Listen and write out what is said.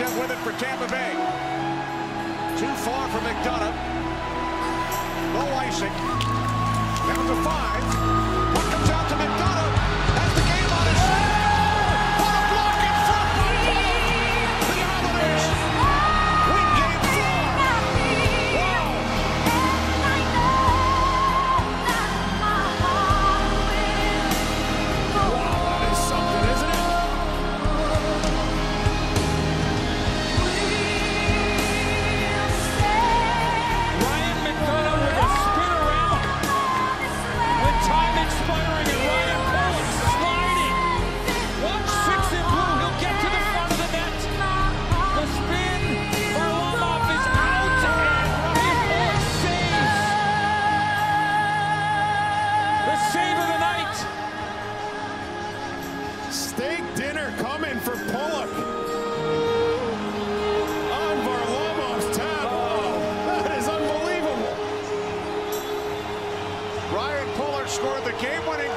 with it for Tampa Bay. Too far for McDonagh. No icing. Steak dinner coming for Pulock. On Varlamov's tab. Oh, oh that is unbelievable. Ryan Pulock scored the game-winning